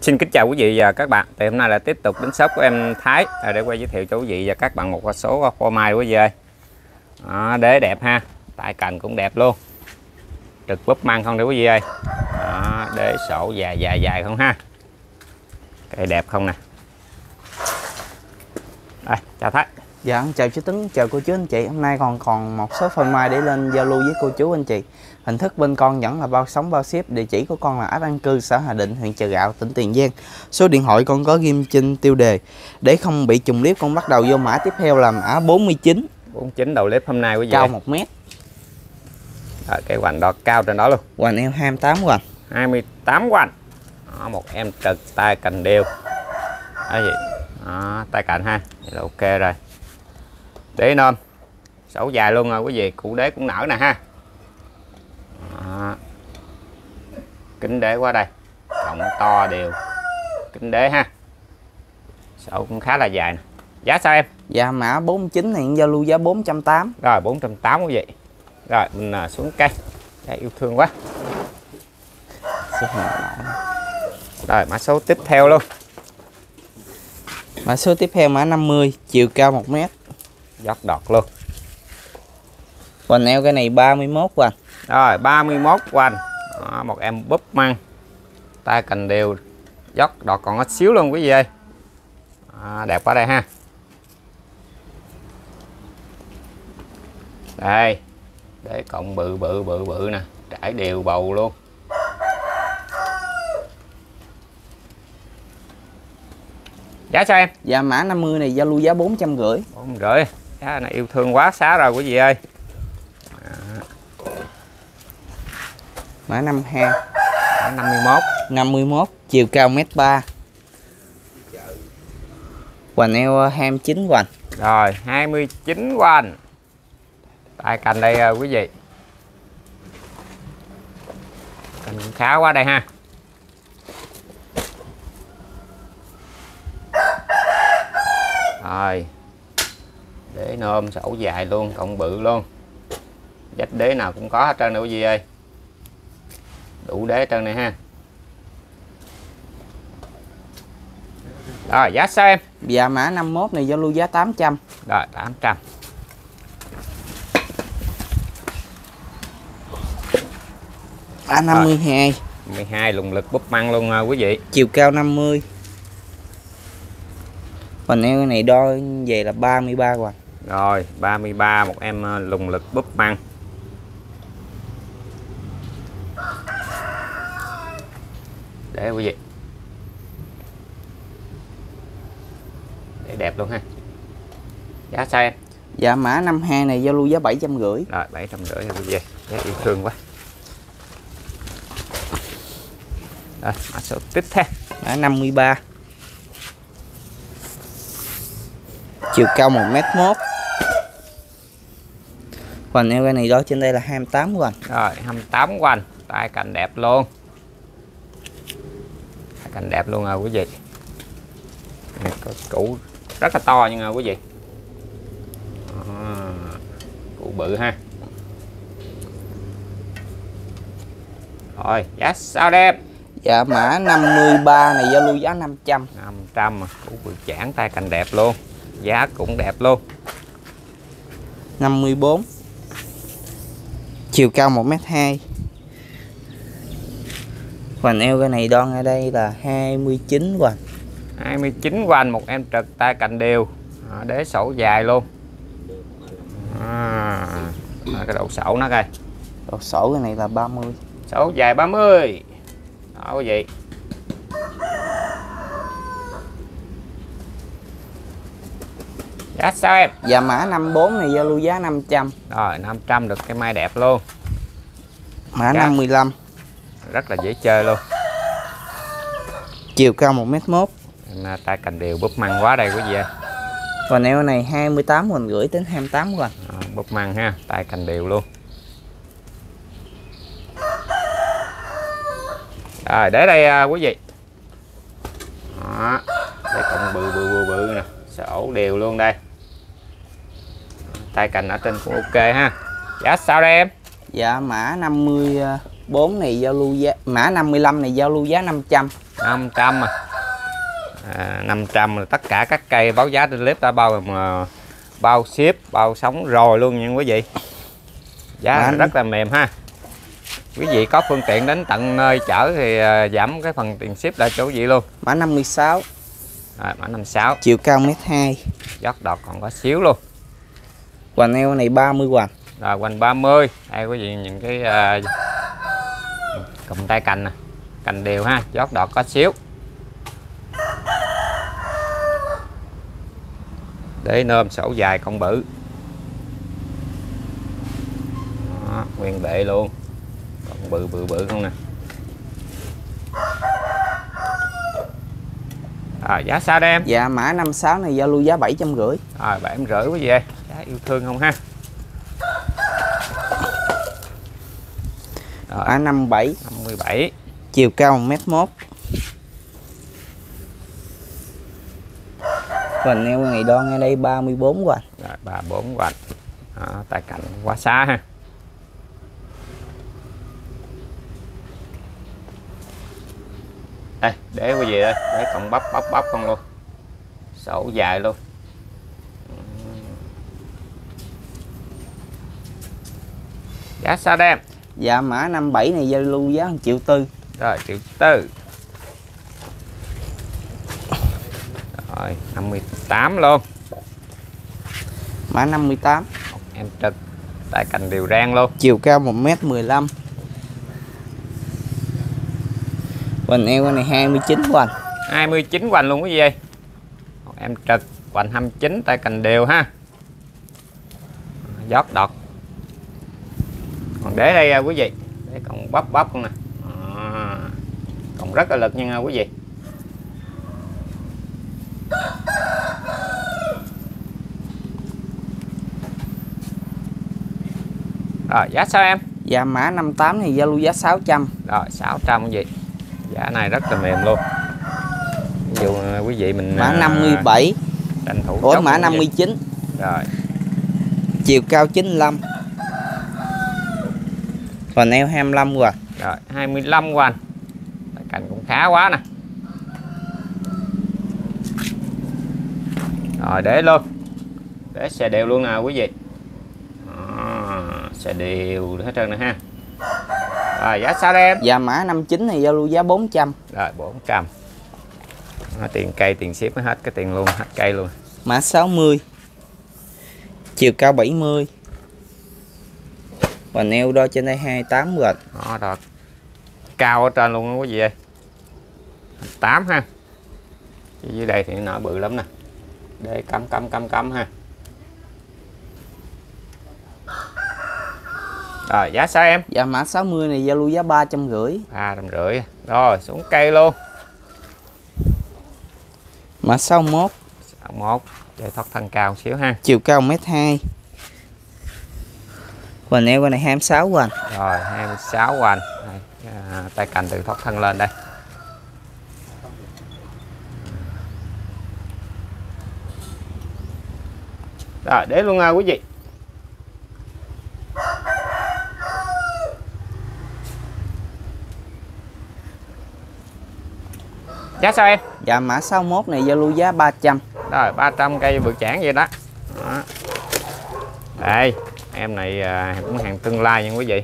Xin kính chào quý vị và các bạn. Thì hôm nay là tiếp tục đến shop của em Thái à, để quay giới thiệu cho quý vị và các bạn một số hoa mai quý vị ơi. Đó, đế đẹp ha, tại cành cũng đẹp luôn. Trực búp măng không để quý vị ơi. Đó, đế sổ dài dài dài không ha. Cây đẹp không nè. Đây, chào Thái. Dạ, chào chú Tuấn, chào cô chú anh chị. Hôm nay còn còn một số phần mai để lên giao lưu với cô chú anh chị. Hình thức bên con vẫn là bao sống bao ship. Địa chỉ của con là ấp An Cư, xã Hà Định, huyện Chợ Gạo, tỉnh Tiền Giang. Số điện thoại con có ghim trên tiêu đề. Để không bị trùng clip con bắt đầu vô mã tiếp theo là mã 49, 49 đầu clip hôm nay quý vị. cao ơi. 1 mét. Rồi, cái hoành đo cao trên đó luôn. Hoành eo 28 hoành. 28 hoành. Đó, một em trực tay cành đều. Đó gì? Đó, tay cạnh ha. Vậy là ok rồi. Đế nôm. Sổ dài luôn rồi quý vị, cụ đế cũng nở nè ha. Kính đế qua đây. Cộng to đều. Kính đế ha. Sổ cũng khá là dài nè. Giá sao em? Dạ, mã 49 này giao lưu giá 480. Rồi 480 quý vị. Rồi mình à, xuống cây. Đây, yêu thương quá. Rồi mã số tiếp theo luôn. Mã số tiếp theo mã 50, chiều cao 1 mét. Dốc đọt luôn. Hoành eo cái này 31 hoành. Rồi 31 quanh Đó, Một em búp măng. Tay cành đều dốc đọt còn ít xíu luôn quý vị ơi. À, Đẹp quá đây ha. Đây Để cộng bự bự bự bự nè Trải đều bầu luôn. Giá sao em? Dạ, mã 50 này giao lưu giá 450. Bốn rưỡi. Giá này yêu thương quá xá rồi quý vị ơi Mã 52, Khoảng 51 51, chiều cao 1m3. Hoành eo 29 hoành. Rồi 29 quanh Tại cành đây à, quý vị. Cành cũng khá quá đây ha. Rồi. Đế nôm sổ dài luôn Cộng bự luôn. Dách đế nào cũng có hết trơn nè quý vị ơi Đủ đế trơn này ha. Rồi giá sao em. Dạ mã 51 này giao lưu giá 800. Rồi 800 Mã 52, 12 lùng lực búp măng luôn à, quý vị. Chiều cao 50. Hoành eo này đo về là 33 hoành. Rồi 33 một em à, lùng lực búp măng Để quý vị Để đẹp luôn ha Giá sao em Dạ mã 52 này giao lưu giá 750. Rồi 750 quý vị Giá yêu thương quá Rồi mã số tiếp theo Mã 53. Chiều cao 1m1. Hoành eo cái này đo trên đây là 28 hoành. Rồi 28 quanh tay cành đẹp luôn cành đẹp luôn à quý vị. Củ rất là to nhưng à quý vị. À, củ bự ha. Rồi giá sao đẹp? Dạ mã 53 này giao lưu giá 500. 500 mà củ bự chản tay cành đẹp luôn. Giá cũng đẹp luôn. 54 chiều cao 1m2 hoành eo cái này đo ở đây là 29 hoành. 29 quanh một em trực tay cành đều. À, đế sổ dài luôn. À, à, cái đầu sổ nó coi. Độ sổ cái này là 30 sổ dài 30 đó quý vị. Giá sao em? Và mã 54 này giao lưu giá 500 rồi 500 được cái mai đẹp luôn. Mã Dạ. 55 rất là dễ chơi luôn. Chiều cao 1m1 Em, à, tay cành đều búp măng quá đây quý vị ơi. Hoành eo này 28 hoành rưỡi đến 28 hoành Đó, búp măng ha tay cành đều luôn. Rồi để đây à, quý vị. Đó đây còn bự bự bự bự nè sổ đều luôn đây. Tay cành ở trên cũng ok ha. Giá sao đây em? Dạ mã 54 này giao lưu giá mã 55 này giao lưu giá 500 500 à. à 500 là tất cả các cây báo giá trên clip đã bao mà bao ship bao sống rồi luôn nha quý vị. Giá Bán. rất là mềm ha. Quý vị có phương tiện đến tận nơi chở thì à, giảm cái phần tiền ship lại chỗ quý vị luôn. Mã 56, rồi mã 56 chiều cao 1m2, dót đọt còn có xíu luôn. Hoành eo này 30 hoành. rồi quanh 30 đây quý vị những cái uh, cụm tay cành nè. Cành đều ha dót đọt có xíu. Để nôm sổ dài con bự. Đó, nguyên bệ luôn. Con bự bự bự không nè. À, giá sao đây em? Dạ mã 56 này giao lưu giá 750. rồi bảy em rưỡi quý vị giá yêu thương không ha Mã 57, 57 chiều cao 1m1. Hoành eo này đo ngay đây 34 hoành. rồi ba bốn hoạch Đó, tay cạnh quá xa ha. Đây để quý vị đây? Để cộng bắp bắp bắp con luôn. Sổ dài luôn. Giá sao đem Dạ mã 57 này giao lưu giá 1 triệu tư. rồi triệu tư. Rồi 58 luôn. Mã 58, em trực tay cành đều rang luôn. Chiều cao 1m15. Hoành eo này 29 hoành. 29 hoành luôn vị ơi Còn em trực hoành 29 tay cành đều ha. Giót đọt để đây à, quý vị. Để còn bắp bắp con nè. À, còn rất là lực nha quý vị. Rồi giá sao em? Dạ mã 58 này giao lưu giá 600. rồi 600 quý vị. Giá này rất là mềm luôn. Ví dụ à, quý vị mình Mã à, 57, tranh thủ ủa mã luôn quý vị. 59, rồi. Chiều cao 95. Hoành eo 25 hoành. rồi 25 của anh Tay cành cũng khá quá nè rồi để luôn để xe đều luôn nè quý vị Đó, xe đều hết trơn nè ha rồi giá sao em Dạ mã 59 này giao lưu giá 400. rồi 400 Đó, tiền cây tiền ship mới hết cái tiền luôn hết cây luôn Mã 60. Chiều cao 70. Hoành eo đo trên đây 28 hoành. đó rồi cao ở trên luôn đó quý vị ơi. 8 ha. Dưới đây thì nó bự lắm nè. Để cắm cắm cắm cắm ha. Rồi giá sao em? Dạ mã 60 này giao lưu giá 350. ba trăm rưỡi. Rồi xuống cây luôn. Mã 61, một để thoát thân cao xíu ha. Chiều cao 1m2. Hoành eo này 26 hoành. rồi 26 hoành Đây, à, tay cành từ thoát thân lên đây rồi để luôn nha quý vị giá sao em Dạ mã 61 này giao lưu giá 300. rồi 300 cây bự chản vậy đó. đó đây em này à, cũng hàng tương lai nha quý vị.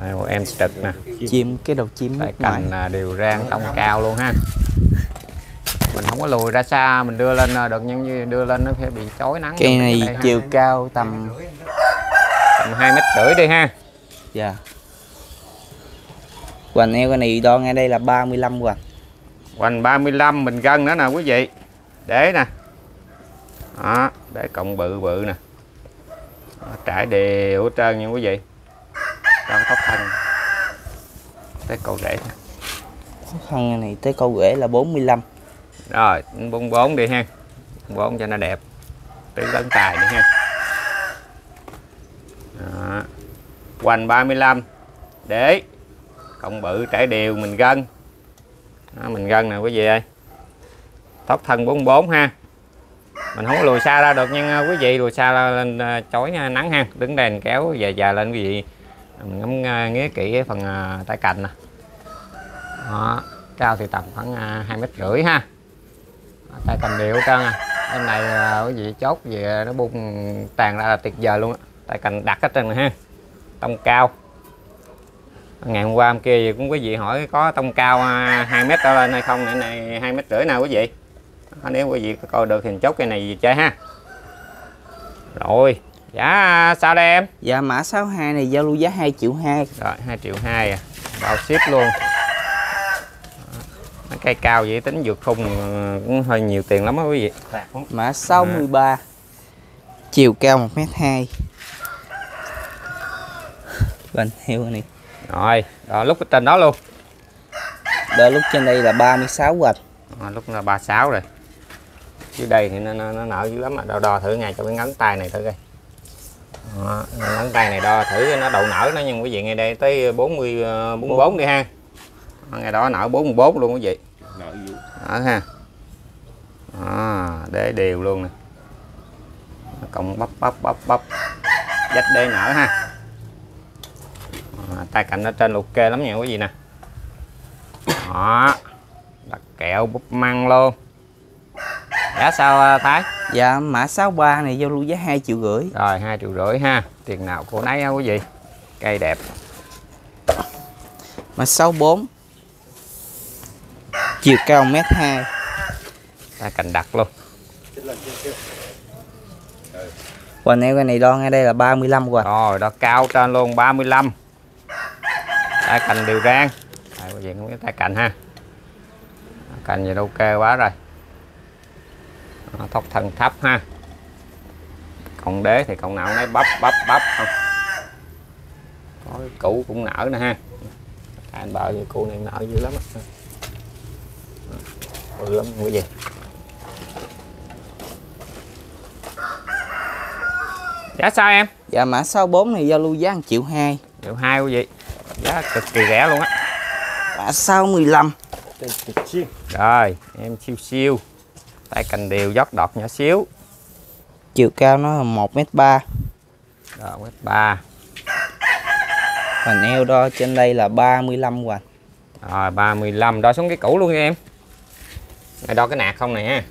Đây, một em trực nè. Chim cái đầu chim tại cành à, đều rang tông cao luôn ha. Mình không có lùi ra xa mình đưa lên à, được nhưng như đưa lên nó sẽ bị chói nắng Cây này đây ha. chiều cao tầm tầm hai mét rưỡi đi ha. Dạ. Hoành eo cái này đo ngay đây là 35 hoành. hoành 35 mình gân nữa nè quý vị. Để nè. Đó để cộng bự bự nè trải đều hết trơn nha quý vị. Trong tóc thân tới câu rễ. Khó khăn này tới câu rễ là 45. rồi bông bốn đi ha. Bốn cho nó đẹp. Tí lớn tài đi ha. Đó. hoành 35 để. Cộng bự trải đều mình gân. Đó, mình gân nè quý vị ơi. Thoát thân 44 ha mình không có lùi xa ra được nhưng à, quý vị lùi xa ra lên à, chói à, nắng ha đứng đèn kéo dài dài lên quý vị mình ngắm nghe nghía kỹ cái phần tay cành nè. Đó, cao thì tầm khoảng hai mét rưỡi ha. Tay cành đều hết trơn à bên này quý vị chốt về nó bung tàn ra là tuyệt vời luôn á. Tay cành đặt hết trơn này ha. Tông cao. Ngày hôm qua hôm kia gì cũng quý vị hỏi có tông cao 2 mét trở lên hay không? Này này hai mét rưỡi nào quý vị nếu quý vị có coi được thì chốt cái này gì chơi ha. Rồi giá sao đây em? Dạ mã 62 này giao lưu giá 2 triệu 2 rồi 2 triệu 2 à. Bao ship luôn. Mấy cây cao vậy tính vượt khung cũng hơi nhiều tiền lắm á quý vị. Mã 63 Chiều cao 1m2 Bên heo này. Rồi rồi lúc trên đó luôn. Đợi lúc trên đây là 36 hoạch à, lúc là 36 rồi dưới đây thì nó, nó, nó nở dữ lắm mà. Đo đo thử ngày cho cái ngắn tay này thử coi. Đó, ngắn tay này đo thử nó đầu nở nó nhưng quý vị ngay đây tới 40 ờ, 44 đi ha. Đó, ngày đó nở 44 luôn quý vị. Đó ha. À, để đều luôn nè. Cộng bắp bắp bắp bắp. Dách đế nở ha. À, tay cạnh ở trên ok lắm nha quý vị nè. Đó đặt kẹo búp măng luôn giá sao à, thái? Dạ mã 63 này giao lưu giá 2 triệu rưỡi. Rồi hai triệu rưỡi ha. Tiền nào của nấy á quý vị. Cây đẹp. Mã 64 Chiều cao 1m2 tay cành đặt luôn. Hoành eo cái này đo ngay đây là 35 hoạch rồi đó cao trên luôn 35 tay cành đều rang. Đây quý vị không biết tay cành ha. Cành gì đâu ok quá rồi Đó, thóc thân thấp ha. Còn đế thì còn nào nấy bắp bắp bắp không? Có cái củ cũng nở nè ha. Anh bảo như củ này nở dữ lắm á. Bự lắm quý vị giá sao em? Dạ mã 64 này giao lưu giá 1 triệu 2 triệu hai quý vị giá cực kỳ rẻ luôn á. Mã 65 rồi em siêu siêu tay cành đều dốc đọt nhỏ xíu. Chiều cao nó là 1m3 rồi quét ba. Hoành eo đo trên đây là 35 hoạch rồi 35 đo xuống cái cũ luôn nha em. Này đo cái nạc không này ha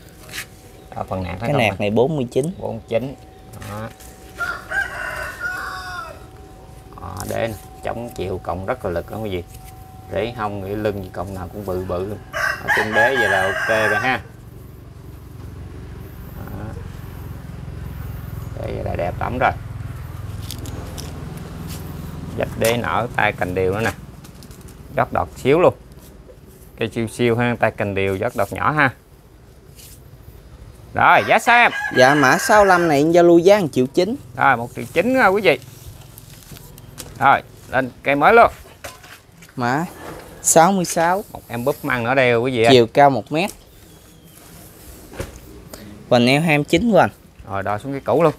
đo phần nạc Cái không nạc này 49 49 đó. Đó, để nè, chống chịu cộng rất là lực đó quý vị để hông nghĩ lưng gì cộng nào cũng bự bự luôn. Ở trên đế vậy là ok rồi ha vậy là đẹp lắm rồi. Dạch đế nở tay cành đều nữa nè. Dốc đọt xíu luôn. Cây siêu siêu ha tay cành đều dốc đọt nhỏ ha. Rồi giá sao em Dạ mã 65 này giao lưu giá 1 triệu 9 rồi một triệu chín nha quý vị. Rồi lên cây mới luôn. Mã 66 một em búp măng ở đây rồi quý vị ơi. Chiều cao 1 mét. Hoành eo 29 hoành rồi đo xuống cái cũ luôn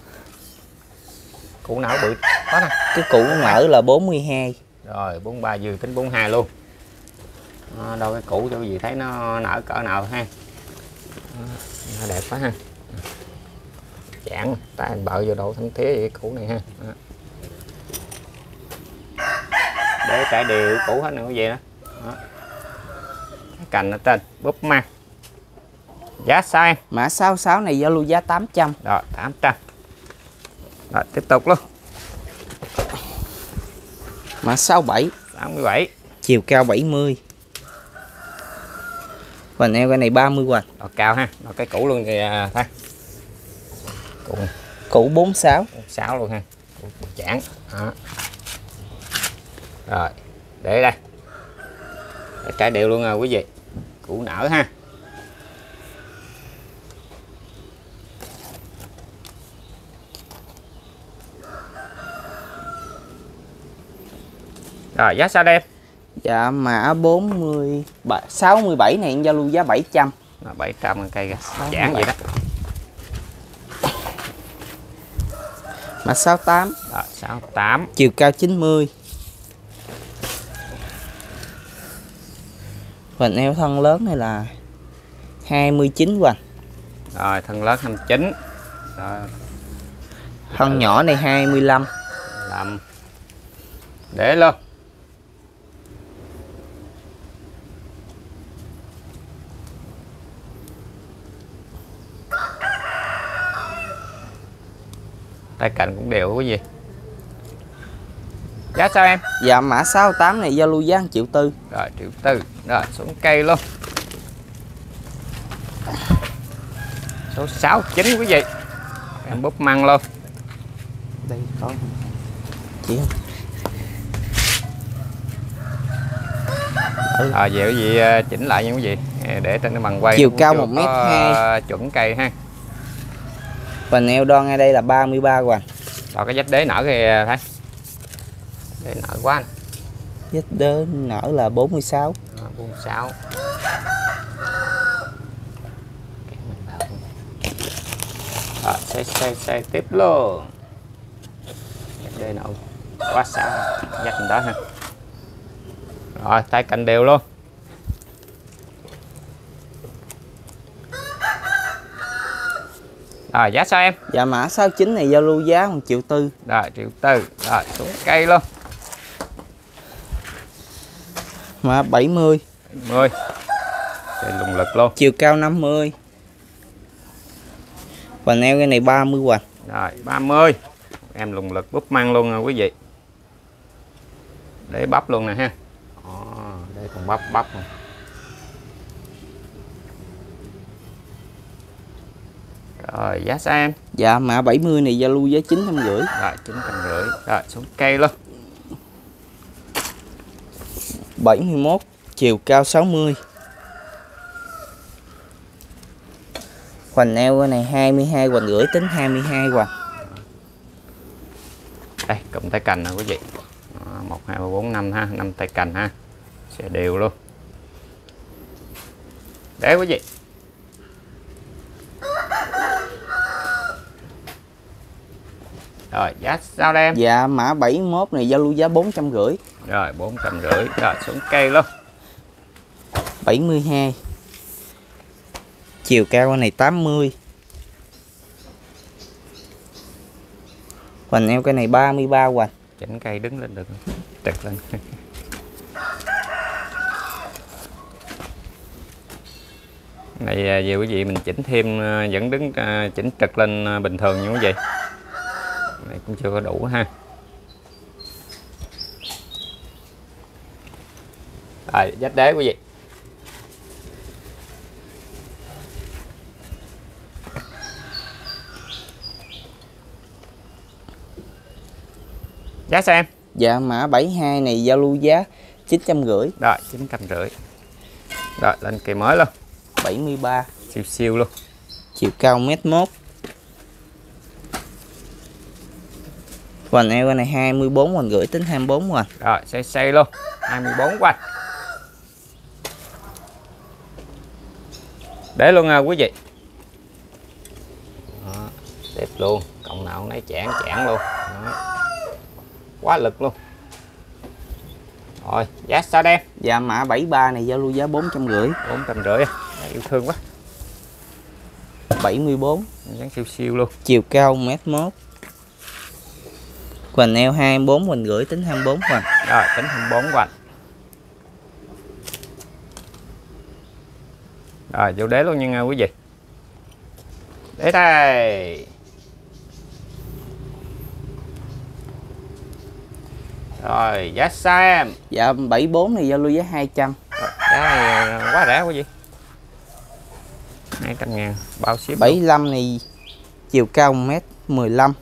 cũ não bự. Quá nè Cái củ nở là 42 rồi 43 dư tính 42 luôn. À, đo cái cũ cho quý vị thấy nó nở cỡ nào ha. Đó, nó đẹp quá ha. Chạng tay anh bợ vô độ thân thế vậy cũ này ha. Để trải đều cũ hết nè quý vị đó. Đó. Cái cành ở trên búp măng giá sao em? Mã 66 này giao lưu giá 800 rồi 800 rồi tiếp tục luôn. Mã 67 67 Chiều cao 70 Hoành eo cái này 30 hoành Đọt cao ha. Đọt cái cũ luôn thì à, thôi. Cũ. Củ 46 sáu. luôn ha. Cũ chản Đó. Rồi Để đây. Để trải đều luôn à quý vị. Cũ nở ha Rồi giá sao đây em? Dạ mã 40 bảy- 67 này giao lưu giá 700 Rồi, 700 ngàn cây Chản vậy đó. Mã 68 Rồi 68 Chiều cao 90 Hoành eo thân lớn này là 29 hoành. Rồi thân lớn 29 Rồi. Thân nhỏ này 25 làm. Để luôn tay cạnh cũng đều quý vị giá sao em? Dạ mã 68 này giao lưu giá 1 triệu tư. Rồi triệu tư. Rồi xuống cây luôn. Số 69 quý vị. Em búp măng luôn. Đây có. Chị rồi về quý vị ờ, chỉnh lại nha quý vị. Ờ, để trên cái bằng quay Chiều cao 1 mét hai. ờ, chuẩn cây ha Và neo đo ngay đây là 33 hoàng rồi cái vách đế nở kìa thấy đế nở quá anh. Vết đớ nở là 46 Đó, buông sáu. Rồi xoay xoay xoay tiếp luôn. Đây nào quá xa. Mình đó ha. Rồi tay cạnh đều luôn rồi giá sao em? Dạ mã 69 này giao lưu giá 1 triệu tư. Rồi triệu tư. Rồi xuống cây luôn. Mã 70 10 Đây lùng lực luôn. Chiều cao 50 Và neo cái này 30 hoàng Rồi 30 Em lùng lực búp măng luôn nè quý vị. Để bắp luôn nè ha. Đó, Để còn bắp bắp nè. Rồi giá sao em Dạ mã 70 này giao lưu giá 950 Rồi chín trăm rưỡi. Rồi xuống cây luôn. 71 Chiều cao 60 Hoành eo này 22 hoành rưỡi tính 22 hoành. Đây cụm tay cành nè quý vị. Đó, 1, 2, 3, 4, 5 ha 5 tay cành ha. Sẽ đều luôn. Để quý vị Rồi giá sao đây em? Dạ mã 71 này giao lưu giá 450 Rồi 450 Rồi xuống cây luôn. 72 Chiều cao cái này 80 Hoành eo cái này 33 hoành. Chỉnh cây đứng lên được. Trật lên. Này à, về quý vị mình chỉnh thêm à, vẫn đứng à, chỉnh trật lên bình thường như quý vị cũng chưa có đủ ha. Rồi dách đế quý vị. Giá sao em? Dạ mã 72 này giao lưu giá 950 rồi chín trăm rưỡi. Rồi lên cây mới luôn. 73 siêu siêu luôn. Chiều cao mét 1 Vành eo này 24 vành gửi tính 24 vành. Rồi xây xây luôn. 24 quanh. Để luôn à, quý vị. Đó, đẹp luôn, cộng nào nấy chản chản luôn. Đó. Quá lực luôn. Rồi, giá sao đem? Dạ mã 73 này giao lưu giá 450. 450. Đấy, yêu thương quá. 74. Dáng siêu siêu luôn. Chiều cao 1m1. Quỳnh eo 24 Quỳnh gửi tính 24 Quỳnh. Rồi tính 24 Quỳnh. Rồi vô đế luôn nha quý vị. Đế đây. Rồi giá Sam. Dạ 74 này giao lưu giá 200 Rồi, Giá này à, quá rẻ quý vị 200 ngàn bao ship 75 luôn. này chiều cao 1m15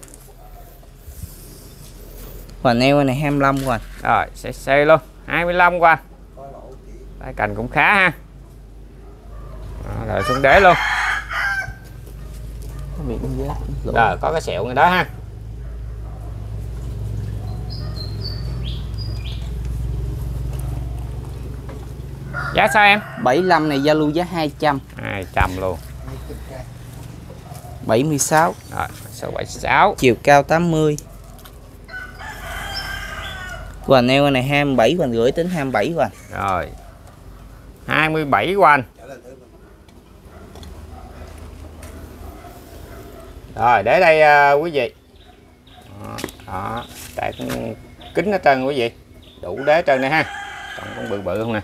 m 15 Hoành eo này 25 hoành rồi xe xe luôn 25 qua tay cành cũng khá ha. Đó, rồi xuống đế luôn. Rồi có cái sẹo người đó ha. Giá sao em? 75 này giao lưu giá 200 200 luôn. 76 rồi số 76 chiều cao 80 Hoành eo này 27 hoành rưỡi tính 27 hoành rồi. 27 của anh. Rồi để đây à, quý vị. Đó, đó. tại kính hết trơn quý vị. Đủ đế trơn đây ha. Còn cũng bự bự không nè.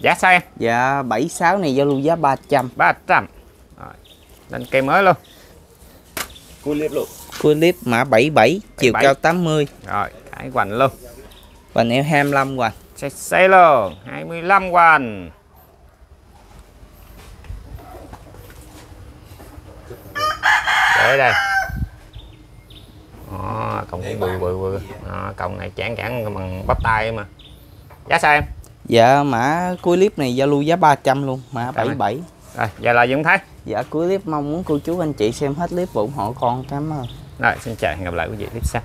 Giá sao em? Dạ 76 này giao lưu giá 300 300 rồi lên cây mới luôn. Cua liếp luôn. Cuối clip mã 77, chiều 77. cao 80 rồi cái hoành luôn và eo 25 hoành. xe xe luôn 25 hoành để đây đó, còng cũng bự bự bự đó, còng này chán chán bằng bắp tay mà giá sao em Dạ mã cuối clip này giao lưu giá 300 luôn, mã Cảm ơn. 77. rồi giờ là Dũng Thái Dạ cuối clip mong muốn cô chú anh chị xem hết clip ủng hộ con. Cảm ơn. rồi xin chào hẹn gặp lại quý vị clip sau